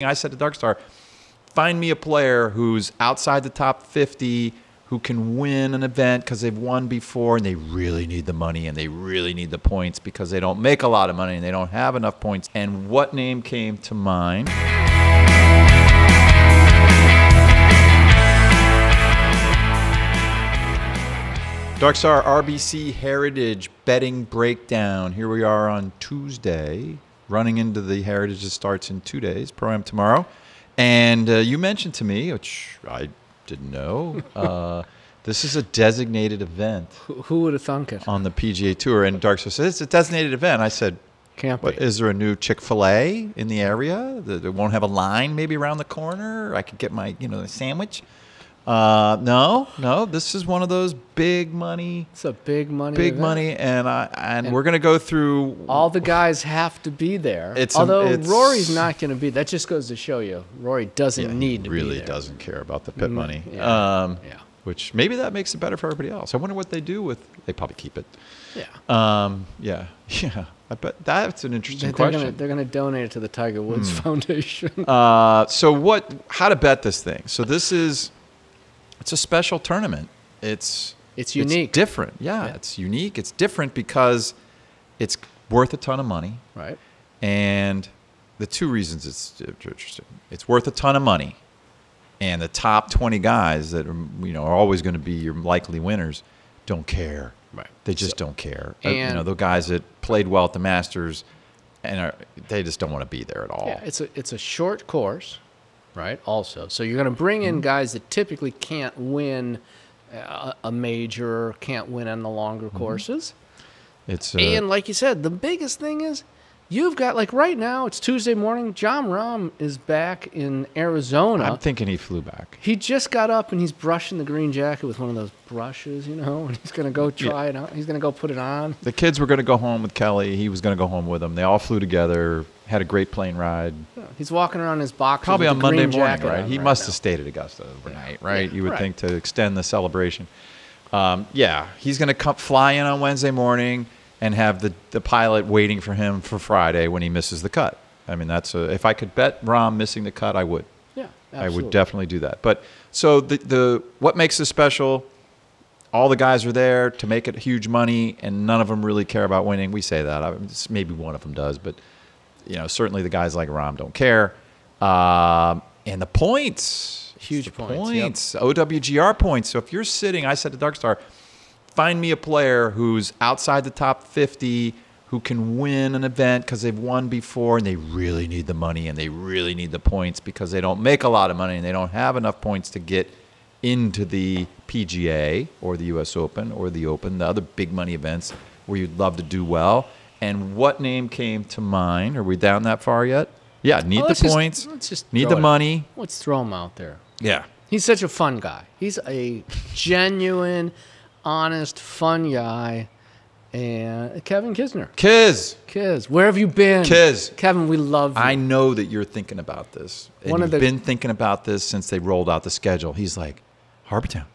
I said to Darkstar, find me a player who's outside the top 50 who can win an event because they've won before and they really need the money and they really need the points because they don't make a lot of money and they don't have enough points. And what name came to mind? Darkstar RBC Heritage Betting Breakdown. Here we are on Tuesday, running into the Heritage that starts in two days, Pro Am tomorrow. And uh, you mentioned to me, which I didn't know, uh, this is a designated event Who, who would have thunk it? on the PGA Tour. And Darkstar said, it's a designated event. I said, Can't what, is there a new Chick Fil A in the area that won't have a line maybe around the corner? I could get my you know sandwich. Uh, no, no. This is one of those big money, It's a big money. big event. money, and I and, And we're gonna go through All the guys have to be there. It's a- Although it's- Rory's not going to be. That just goes to show you, Rory doesn't Yeah, need to really doesn't care about the pit Mm, money. yeah, Um, yeah. Which maybe that makes it better for everybody else. I wonder what they do with. They probably keep it. Yeah. Um, yeah, yeah. I bet that's an interesting They're question. gonna they're gonna donate it to the Tiger Woods Foundation. Uh, so what? How to bet this thing? So this is, it's a special tournament. It's It's unique. different. Yeah, Yeah. it's unique. It's different because it's worth a ton of money, right. and the two reasons it's interesting. It's worth a ton of money, and the top twenty guys that are you know are always going to be your likely winners don't care. Right. They just don't care. Uh, you know the guys that played well at the Masters, and are, they just don't want to be there at all. Yeah, it's a it's a short course, right? Also, so you're going to bring Mm-hmm. in guys that typically can't win a, a major, can't win on the longer Mm-hmm. courses. It's uh, And like you said, the biggest thing is you've got like right now it's Tuesday morning. Jon Rahm is back in Arizona. I'm thinking he flew back. he just got up and he's brushing the green jacket with one of those brushes, you know, and he's gonna go try it out. He's gonna go put it on. The kids were going to go home with Kelly. He was going to go home with them. They all flew together, had a great plane ride. He's walking around in his box. Probably on Monday morning, right? He right must now. have stayed at Augusta overnight, right? Yeah, you would right. think to extend the celebration. Um, yeah, he's going to come fly in on Wednesday morning and have the, the pilot waiting for him for Friday when he misses the cut. I mean, that's a, if I could bet Rahm missing the cut, I would. Yeah, absolutely. I would definitely do that. But so the the what makes this special? All the guys are there to make it huge money, and none of them really care about winning. We say that. I, maybe one of them does, but you know, certainly the guys like Rahm don't care. Um, and the points, Huge the points, yep. OWGR points. So if you're sitting, I said to Darkstar, find me a player who's outside the top 50 who can win an event because they've won before and they really need the money and they really need the points because they don't make a lot of money and they don't have enough points to get into the PGA or the US Open or the Open, the other big money events where you'd love to do well. And what name came to mind? Are we down that far yet? Yeah, need Oh, the just- points, let's just need the it. money. Let's throw him out there. Yeah. He's such a fun guy. He's a genuine, honest, fun guy. And Kevin Kisner. Kiz, Kiz, where have you been? Kiz. Kevin, we love you. I know that you're thinking about this. And One you've of the- been thinking about this since they rolled out the schedule. He's like, Harbour Town,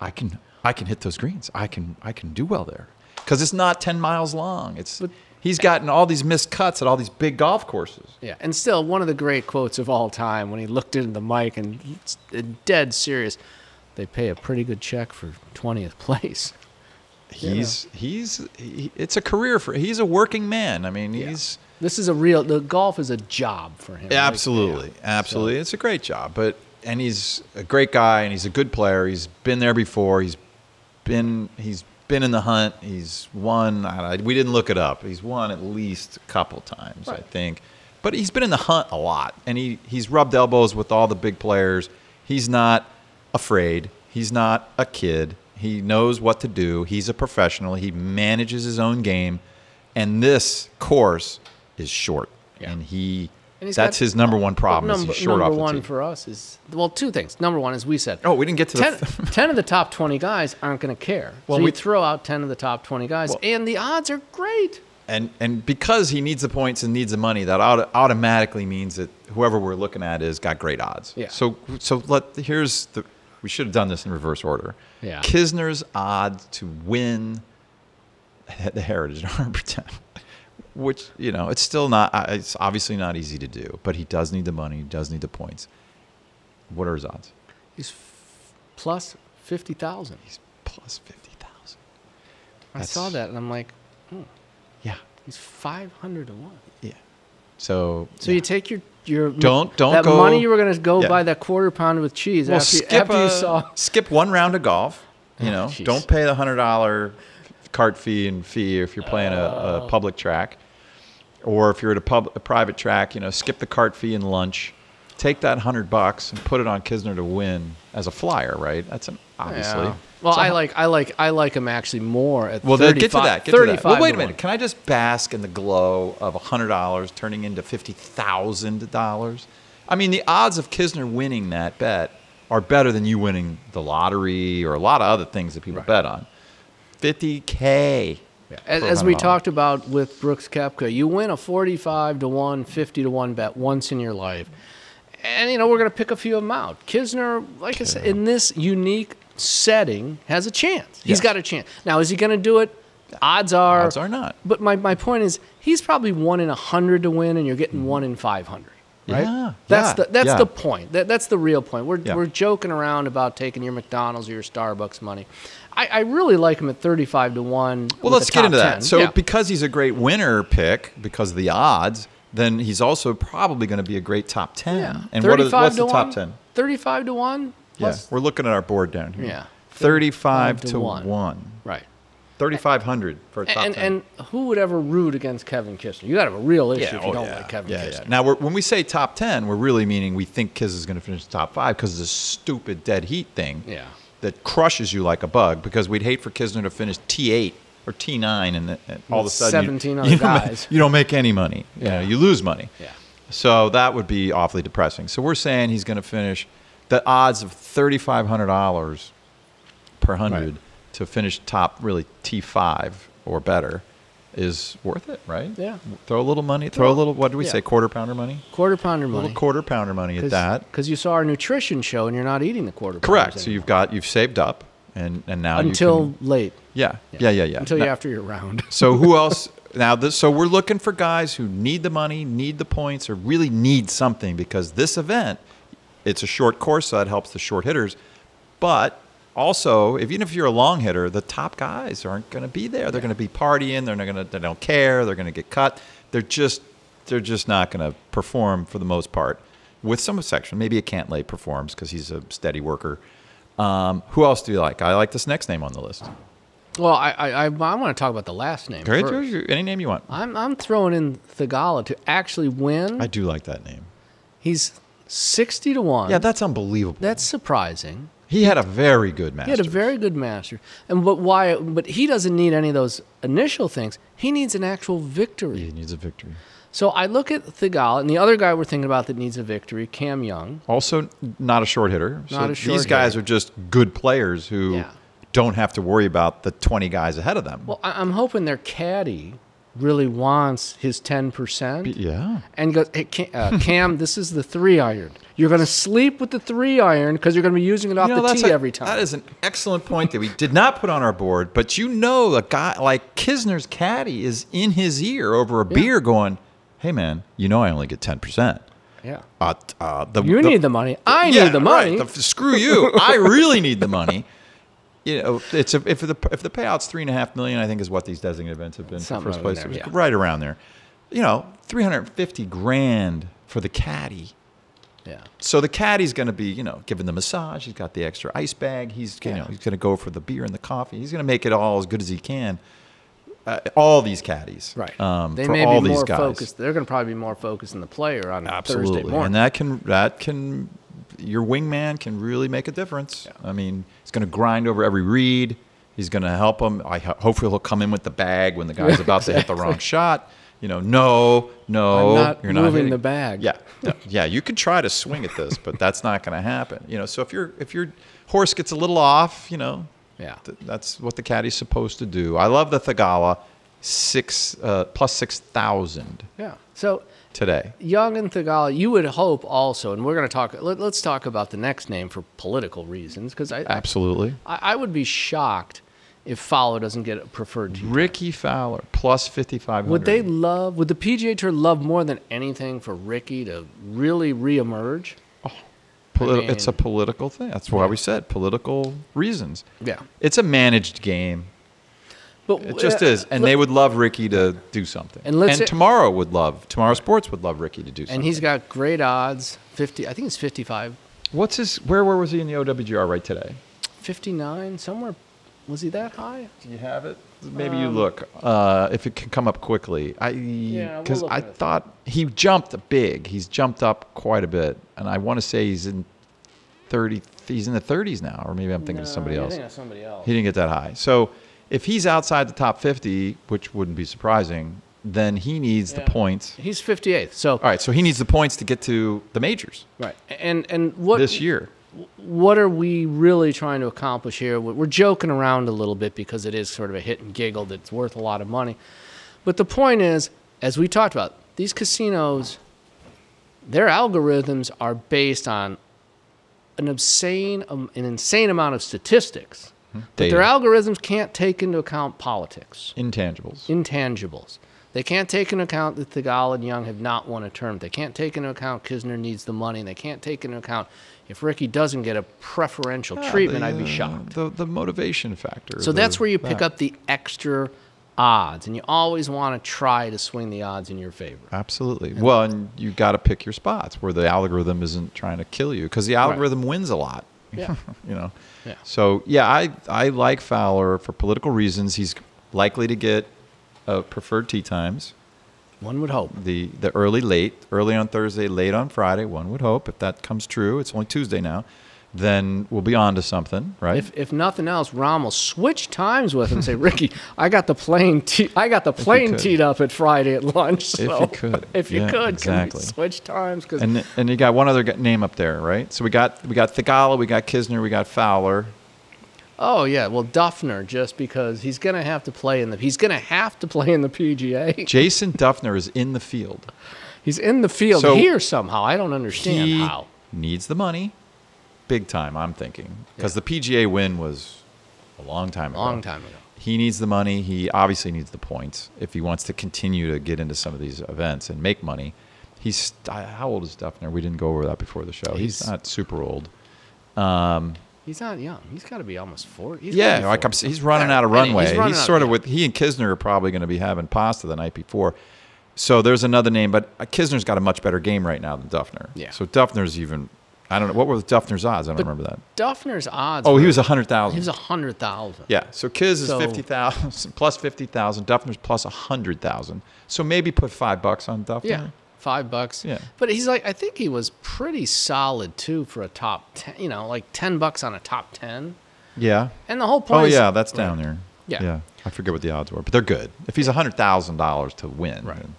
I can I can hit those greens. I can I can do well there. Because it's not ten miles long. It's But- he's gotten all these missed cuts at all these big golf courses. yeah, and still one of the great quotes of all time when he looked into the mic and dead serious. They pay a pretty good check for 20th place. He's he's he, it's a career for he's a working man. I mean, he's This is a real, the golf is a job for him. Absolutely, yeah. absolutely. It's a great job, but and he's a great guy and he's a good player. He's been there before. He's been he's been in the hunt. He's won. I, we didn't look it up. He's won at least a couple times, I think. But he's been in the hunt a lot, and he he's rubbed elbows with all the big players. He's not afraid. He's not a kid. He knows what to do. He's a professional. He manages his own game, and this course is short, Yeah. and he. And That's got- his number one problem. Number, is he's short number off the one tee. for us is, well, two things. Number one, as we said, Oh, we didn't get to 10, the. 10 of the top 20 guys aren't going to care. Well, so we- you throw out 10 of the top 20 guys, Well- and the odds are great. and and because he needs the points and needs the money, that auto, automatically means that whoever we're looking at is got great odds. Yeah. So so let here's the we should have done this in reverse order. Yeah. Kisner's odds to win the Heritage at Harbour Town. which you know it's still not. It's obviously not easy to do, but he does need the money. He does need the points. What are his odds? He's f- plus fifty thousand. He's plus fifty thousand. I saw that and I'm like, hmm. Yeah, he's five hundred to one. yeah. So So you take your your Don't- don't that go- money you were gonna go yeah. buy that quarter pound with cheese well, after, you- skip after you a- saw. skip one round of golf. You Oh, know, jeez. don't pay the hundred dollar cart fee and fee if you're playing a, Oh. a public track, or if you're at a pub a private track. You know, skip the cart fee and lunch. Take that hundred bucks and put it on Kisner to win as a flyer. Right? That's an obviously. Yeah. Well, So I like I like I like him actually more at Well, then get to that. Get to that. 35 Well, wait a minute. one. Can I just bask in the glow of hundred dollars turning into fifty thousand dollars? I mean, the odds of Kisner winning that bet are better than you winning the lottery or a lot of other things that people Right. bet on. Fifty k. As, as we talked about with Brooks Koepka, you win a 45 to 1, 50 to 1 bet once in your life. And, you know, we're going to pick a few of them out. Kisner, like I said, in this unique setting, has a chance. He's Yes. got a chance. Now, is he going to do it? Odds are. Odds are not. But my, my point is, he's probably one in a 100 to win, and you're getting one in 500. Right? Yeah, That's yeah, the that's yeah. the point. That, that's the real point. We're, Yeah. we're joking around about taking your McDonald's or your Starbucks money. I, I really like him at 35 to 1. Well, with let's get top into that. 10. So, Yeah. because he's a great winner pick because of the odds, then he's also probably going to be a great top ten. Yeah. And what are, 35 what's to the top ten? 35 to 1? Yeah, we're looking at our board down here. Yeah. 35 to to one. 1. Right. 3,500 for a top And, 10. and who would ever root against Kevin Kisner? You got to have a real issue if you oh, don't yeah. like Kevin yeah, Kisner. yeah. Now, we're, when we say top 10, we're really meaning we think Kiz is going to finish the top five because of this stupid dead heat thing Yeah. that crushes you like a bug because we'd hate for Kisner to finish T8 or T9 and, and all of a sudden 17 you, other you, don't make, guys. you don't make any money. You, know, Yeah. you lose money. Yeah. So that would be awfully depressing. So we're saying he's going to finish the odds of $3,500 per hundred Right. to finish top really T5 or better is worth it, right? Yeah. Throw a little money, throw a little, what do we yeah. say, quarter pounder money? Quarter pounder A money. little quarter pounder money at that. Because you saw our nutrition show and you're not eating the quarter Correct. So you've got, you've saved up and, and now Until can- late. yeah, yeah, yeah, yeah. Until Now- you after your round. So who else? Now, this, so we're looking for guys who need the money, need the points, or really need something because this event, it's a short course, so that helps the short hitters. But also, if, even if you're a long hitter, the top guys aren't going to be there. They're going to be partying. They're not going to. They don't care. They're going to get cut. They're just. They're just not going to perform for the most part. With some section, maybe a Cantlay performs because he's a steady worker. Um, who else do you like? I like this next name on the list. Well, I I, I, I want to talk about the last name. Great, first. any name you want. I'm, I'm throwing in Theegala to actually win. I do like that name. He's 60 to 1. Yeah, that's unbelievable. That's surprising. He had a very good match. He had a very good master. And but why but he doesn't need any of those initial things. He needs an actual victory. He needs a victory. So I look at Theegala and the other guy we're thinking about that needs a victory, Cam Young. Also, not a short hitter. Not so a short these guys hitter. are just good players who Yeah. don't have to worry about the 20 guys ahead of them. Well, I'm hoping their caddy really wants his 10%. yeah. and goes, hey, Cam, uh, Cam, this is the three iron. You're going to sleep with the three iron because you're going to be using it off You know, the tee a- every time. That is an excellent point that we did not put on our board. But you know, a guy like Kisner's caddy is in his ear over a beer going, hey, man, you know I only get 10%. yeah. Uh, uh, the, You the- need the money. I Yeah, need the right. money. The- screw you. I really need the money. You know, it's a, if the if the payout's three and a half million, I think is what these designated events have been Something for first place. there, yeah. Right around there. You know, three hundred fifty grand for the caddy. yeah. So the caddy's going to be, you know, giving the massage. He's got the extra ice bag. He's, you Yeah. know, he's going to go for the beer and the coffee. He's going to make it all as good as he can. Uh, all these caddies, Right. Um, they for may all be these more guys. focused. They're going to probably be more focused on the player on Absolutely, Thursday morning. and that can that can your wingman can really make a difference. I mean, he's going to grind over every read. He's going to help him. I ho- hopefully he'll come in with the bag when the guy's about to hit the wrong shot. You know, no, no, I'm not you're not moving hitting- the bag. Yeah, no, yeah, you could try to swing at this, but that's not going to happen. You know, so if your if your horse gets a little off, you know, Yeah. th- that's what the caddy's supposed to do. I love the Theegala six uh, plus six thousand yeah. So today. Young and Theegala, you would hope also, and we're going to talk. Let, us talk about the next name for political reasons, because I, Absolutely. I, I would be shocked if Fowler doesn't get a preferred. Rickie Fowler plus 5500. Would they love? Would the PGA Tour love more than anything for Rickie to really reemerge? Poli- I it's a political thing. That's why we said political reasons. Yeah, It's a managed game. but It just uh, is. And let- they would love Rickie to do something. And say- tomorrow would love, tomorrow sports would love Rickie to do something. And he's got great odds. Fifty, I think it's 55, What's his, where, where was he in the OWGR right today? 59, somewhere. Was he that high? Do you have it? Maybe you Um, look uh, if it can come up quickly. I we'll because I thought he jumped big. He's jumped up quite a bit, and I want to say he's in thirty. He's in the thirties now, or maybe I'm thinking of somebody No, else. somebody else. He didn't get that high. So if he's outside the top fifty, which wouldn't be surprising, then he needs Yeah. the points. He's 58th. So All right, so he needs the points to get to the majors right, and and what this year. What are we really trying to accomplish here? We're joking around a little bit because it is sort of a hit and giggle that's worth a lot of money. But the point is, as we talked about, these casinos, their algorithms are based on an insane, um, an insane amount of statistics. But their algorithms can't take into account politics, Intangibles. intangibles. They can't take into account that Theegala and Young have not won a term. They can't take into account Kisner needs the money. And They can't take into account if Rickie doesn't get a preferential Yeah, treatment, the, I'd be shocked. The the motivation factor. So the- that's where you pick that. up the extra odds, and you always want to try to swing the odds in your favor. Absolutely. Well, and you got to pick your spots where the algorithm isn't trying to kill you because the algorithm wins a lot. Yeah. you know. Yeah. So yeah, I I like Fowler for political reasons. He's likely to get uh, preferred tea times. One would hope. The the early late, early on Thursday, late on Friday. One would hope if that comes true. It's only Tuesday now. Then we'll be on to something, right? If, if nothing else, Rahm will switch times with him. and Say, Rickie, I got the plane. Te- I got the plane teed up at Friday at lunch. If you So could. if you Yeah, could, exactly. can we switch times? Because and and you got one other name up there, right? So we got we got Theegala, we got Kisner, we got Fowler. Oh yeah, well Dufner, just because he's gonna have to play in the he's gonna have to play in the PGA. Jason Dufner is in the field. He's in the field So- here somehow. I don't understand he how. needs the money, big time. I'm thinking because the PGA win was a long time ago. Long time ago. He needs the money. He obviously needs the points if he wants to continue to get into some of these events and make money. He's how old is Dufner? We didn't go over that before the show. He's, He's- not super old. Um, He's not young. He's got to be almost 40. He's yeah, gotta be like I'm, he's running out of runway. He's, out- sort of with he and Kisner are probably going to be having pasta the night before. So there's another name, but uh, Kisner's got a much better game right now than Dufner. Yeah. So Dufner's even. I don't know what were Dufner's odds. I don't But remember that. Dufner's odds. Oh, he was a hundred thousand. He was a hundred thousand. Yeah. So Kiz is So- fifty thousand plus fifty thousand. Dufner's plus a hundred thousand. So maybe put five bucks on Dufner. Yeah, five bucks. Yeah. but he's like, I think he was pretty solid too for a top ten. You know, like ten bucks on a top ten. Yeah. And the whole point. Oh yeah, that's down there. Yeah. Yeah. I forget what the odds were, but they're good. If he's a hundred thousand dollars to win, Right. then-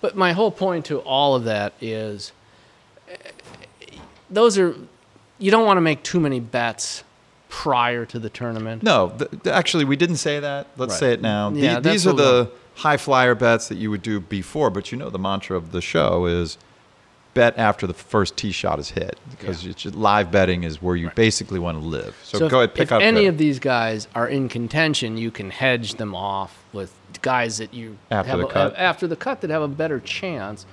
But my whole point to all of that is, eh, those are, you don't want to make too many bets prior to the tournament. No, th- actually, we didn't say that. Let's Right. say it now. The- Yeah, these are the high flyer bets that you would do before, but you know the mantra of the show is bet after the first tee shot is hit because it's just, live betting is where you basically want to live. So, if, go ahead, pick if up. any the- of these guys are in contention, you can hedge them off with guys that you After have the a- cut? after the cut that have a better chance,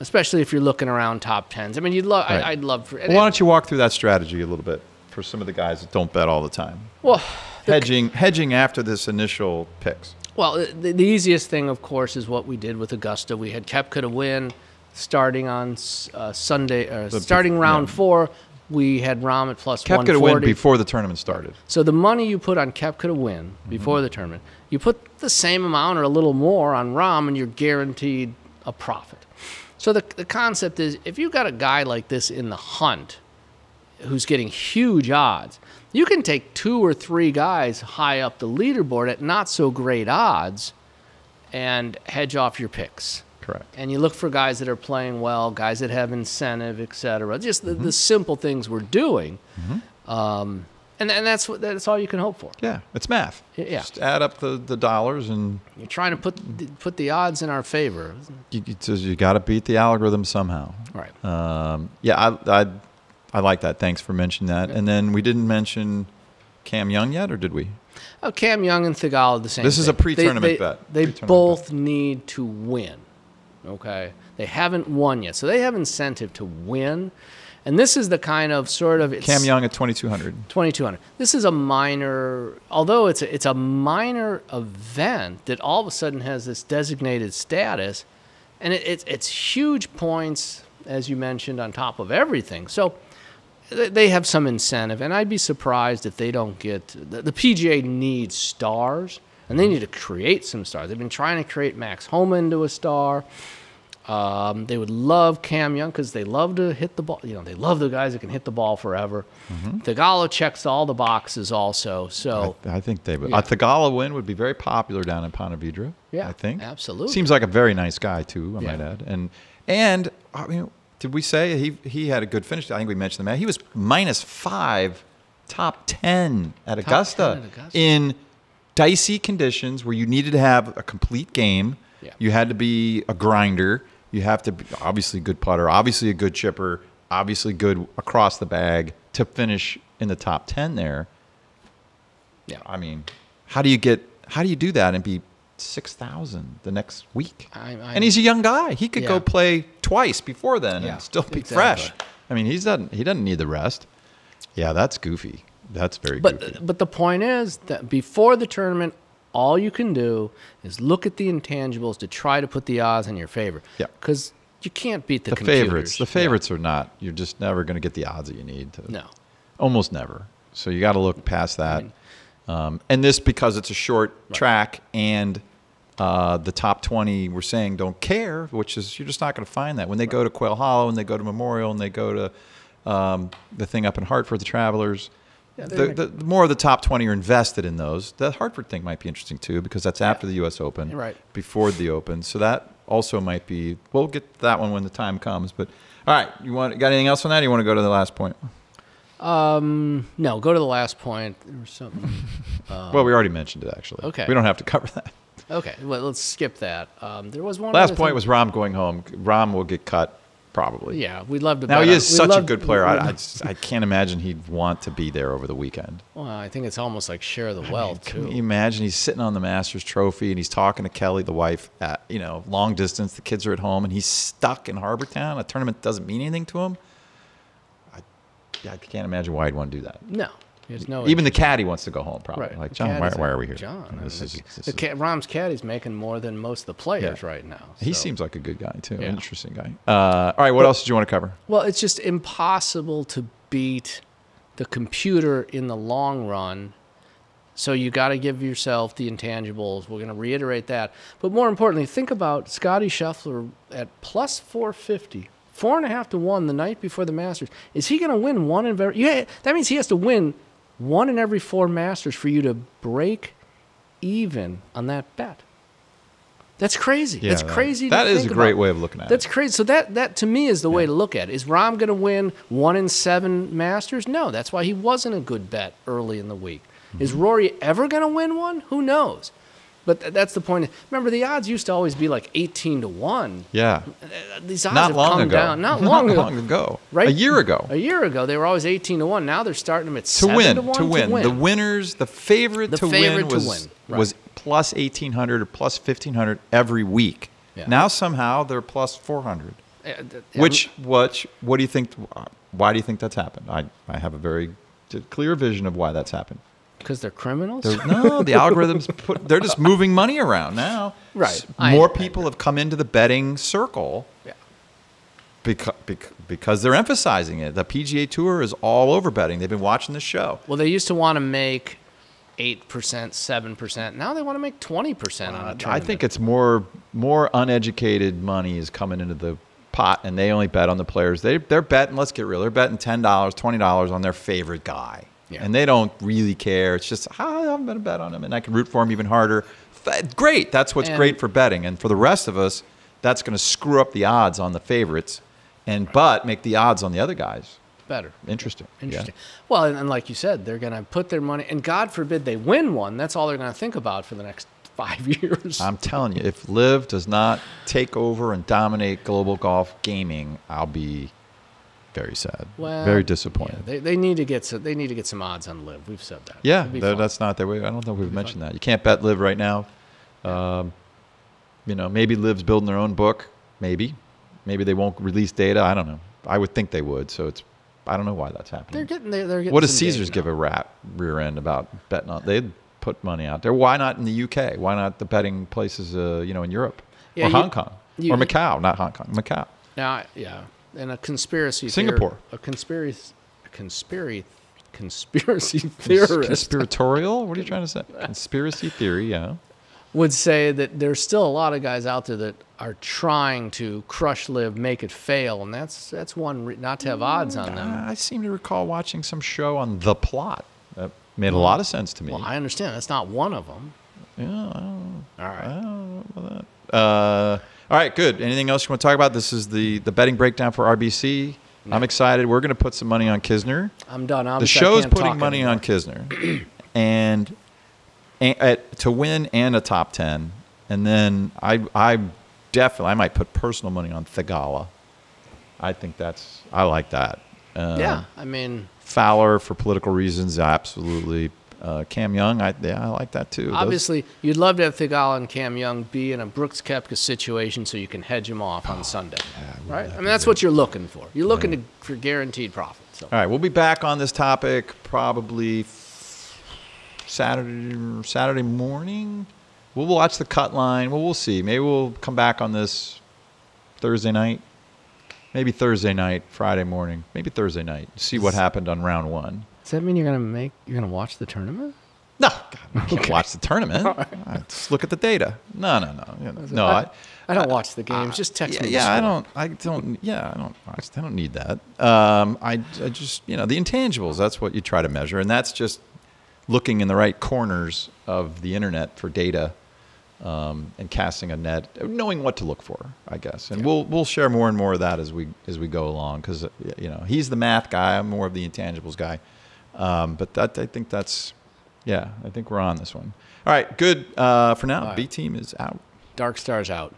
especially if you're looking around top tens. I mean, you'd love. Right. I'd love for. Well, why don't you walk through that strategy a little bit for some of the guys that don't bet all the time? well, Hedging, hedging after this initial picks. Well, the, the easiest thing, of course, is what we did with Augusta. We had Koepka to win, starting on uh, Sunday, uh, starting round yeah. four. We had Rahm at plus Koepka to win 140. before the tournament started. So the money you put on Koepka to win before the tournament, you put the same amount or a little more on Rahm, and you're guaranteed a profit. So the the concept is, if you've got a guy like this in the hunt, who's getting huge odds, you can take two or three guys high up the leaderboard at not so great odds, and hedge off your picks Correct. and you look for guys that are playing well, guys that have incentive, et cetera. Just the, the simple things we're doing, um, and and that's what that's all you can hope for. Yeah, it's math. Yeah. Just add up the, the dollars and You're trying to put the, put the odds in our favor, you, you, you got to beat the algorithm somehow. right? Um, yeah, I, I, I like that. Thanks for mentioning that. And then we didn't mention Cam Young yet, or did we? Oh, Cam Young and Theegala the same. This is a pre-tournament they, they, bet. They Pre-tournament both need to win. Okay, they haven't won yet, so they have incentive to win. And this is the kind of sort of it's, Cam Young at 2200. 2200. This is a minor, although it's a, it's a minor event that all of a sudden has this designated status, and it, it's it's huge points as you mentioned on top of everything. So they have some incentive, and I'd be surprised if they don't get the, the PGA needs stars, and they need to create some stars. They've been trying to create Max Homa into a star. Um, they would love Cam Young because they love to hit the ball. You know, they love the guys that can hit the ball forever. Mm-hmm. Theegala checks all the boxes also. So I, I think they would. Yeah. A Theegala win would be very popular down in Ponte Vedra. Yeah, I think absolutely. Seems like a very nice guy too. I Yeah. might add. And and I mean, did we say he he had a good finish? I think we mentioned the man. He was minus five, top ten at Augusta, 10 at Augusta. in dicey conditions where you needed to have a complete game. Yeah. You had to be a grinder. You have to be obviously good putter, obviously a good chipper, obviously good across the bag to finish in the top ten there. yeah, I mean, how do you get how do you do that and be six thousand the next week? I- I- and he's a young guy. He could Yeah. go play twice before then Yeah, and still be exactly. fresh. I mean, he's doesn't he doesn't need the rest. Yeah, that's goofy. That's very goofy. But but the point is that before the tournament, all you can do is look at the intangibles to try to put the odds in your favor. Yeah. Because you can't beat the, the favorites, the Yeah. favorites are not. You're just never going to get the odds that you need to. No. almost never. So you got to look past that. Um, and this because it's a short track and uh, the top 20 we're saying don't care, which is you're just not going to find that when they go to Quail Hollow and they go to Memorial and they go to um, the thing up in Hartford, the Travelers. Yeah, the, the, the more of the top 20 are invested in those. The Hartford thing might be interesting too because that's after the U.S. Open, Right. before the Open. So that also might be. We'll get that one when the time comes. But all right, you want got anything else on that? You want to go to the last point? Um, no, go to the last point. There was something. well, we already mentioned it actually. Um, okay. We don't have to cover that. Okay, well, let's skip that. Um, there was one. Last point thing- was Rahm going home. Rahm will get cut probably. Yeah, we'd love to. Now he is such a good player. I, I, just- I can't imagine he'd want to be there over the weekend. well, I think it's almost like share the wealth Can too. you imagine he's sitting on the Masters trophy and he's talking to Kelly, the wife, at you know long distance. The kids are at home and he's stuck in Harbour Town. A tournament doesn't mean anything to him. I, I can't imagine why he'd want to do that. no, there's no. Even the caddy wants to go home. Probably Right. like John. Why, why are we here? John, This I is, this the is- Rahm's caddy's making more than most of the players Yeah. right now. he seems like a good guy too. Yeah. Interesting guy. Uh, all right. What else did you want to cover? Well, it's just impossible to beat the computer in the long run. So you got to give yourself the intangibles. We're going to reiterate that. But more importantly, think about Scotty Scheffler at plus 450, four and a half to one the night before the Masters. Is he going to win one in every? Yeah, that means he has to win one in every four Masters for you to break even on that bet. That's crazy. That's that- crazy. to That is a great about. way of looking at That's it. That's crazy. So that that to me is the way to look at it. Is Rahm going to win one in seven Masters? No, that's why he wasn't a good bet early in the week. Is Mm-hmm. Rory ever going to win one? Who knows? But th- that's the point. Remember, the odds used to always be like eighteen to one. Yeah. Uh, These odds Not have long come ago. down. Not long ago. long ago. Right? A year ago. A year ago, they were always eighteen to one. Now they're starting them at to seven win, to one to win. The winners, the favorite The to favorite win to was win, right. was plus eighteen hundred or plus fifteen hundred every week. Yeah. Now somehow they're plus four hundred. Uh, th- Which which what do you think? Why do you think that's happened? I I have a very clear vision of why that's happened. Because they're criminals. They're- no, the algorithms put they're just moving money around now. Right. S- I More understand. people have come into the betting circle yeah. because, because they're emphasizing it. The PGA Tour is all over betting. They've been watching the show. Well, they used to want to make eight percent, seven percent. Now they want to make twenty percent on uh, a tournament. I think it's more more uneducated money is coming into the pot, and they only bet on the players. They they're betting. Let's get real. They're betting ten dollars, twenty dollars on their favorite guy, Yeah. and they don't really care. It's just ah, I'm going to bet on him, and I can root for him even harder. Great. That's what's And- great for betting, and for the rest of us, that's going to screw up the odds on the favorites, and but make the odds on the other guys better. interesting. Yeah. Interesting. Well, and, and like you said, they're going to put their money, and God forbid they win one. That's all they're going to think about for the next five years. I'm telling you, if LIV does not take over and dominate global golf gaming, I'll be very sad. Well, very Yeah, they, they need to get some, they need to get some odds on LIV. We've said that. Yeah, It'd be tha- fun. that's not their way. I don't know if we've mentioned that. You can't bet LIV right now. Um, you know, maybe LIV's building their own book. Maybe, maybe they won't release data. I don't know. I would think they would. So it's. I don't know why that's happening. they're getting they're, they're getting What does Caesars give a rat rear end about betting on? They'd put money out there. Why not in the UK? Why not the betting places? Uh, you know, in Europe Yeah, or you- Hong Kong you- or Macau? Not Hong Kong, Macau. Now, yeah, and a conspiracy. Singapore. a conspiracy, a conspiracy, conspiracy theorist Conspiratorial? What are you trying to say? Conspiracy theory? Yeah. would say that there's still a lot of guys out there that are trying to crush LIV, make it fail, and that's that's one re- not to have odds on them. I seem to recall watching some show on the plot. That made a lot of sense to me. Well, I understand that's not one of them. yeah, I don't, All right. I don't know about that. Uh, all right, good. Anything else you want to talk about? This is the the betting breakdown for RBC. I'm excited. We're going to put some money on Kisner. I'm done. the Obviously, I show's can't putting money anymore. on Kisner, and, and at, to win and a top ten, and then I I definitely I might put personal money on Theegala. I think that's I like that. Uh, Yeah, I mean, Fowler for political reasons, absolutely. Uh, Cam Young, I yeah, I like that too. Those- obviously, you'd love to have Theegala and Cam Young be in a Brooks Koepka situation so you can hedge them off on Sunday, right? I mean, that's what you're looking for. You're looking to, for guaranteed profit. So. All right, we'll be back on this topic probably Saturday Saturday morning. We'll watch the cut line. Well, we'll see. Maybe we'll come back on this Thursday night. Maybe Thursday night, Friday morning. Maybe Thursday night. See what happened on round one. Does that mean you're gonna make you're gonna watch the tournament? No, God, I can't watch the tournament. I just look at the data. No, no, no, no. I, I don't watch the games. Just text yeah, me. Yeah, I don't. I don't. Yeah, I don't. I don't need that. Um, I, I just you know the intangibles. That's what you try to measure, and that's just looking in the right corners of the internet for data um, and casting a net, knowing what to look for. I guess, and we'll we'll share more and more of that as we as we go along because you know he's the math guy. I'm more of the intangibles guy. Um, but that I think that's yeah. I think we're on this one. All right, good uh, for now. Right. B team is out. Dark Stars out.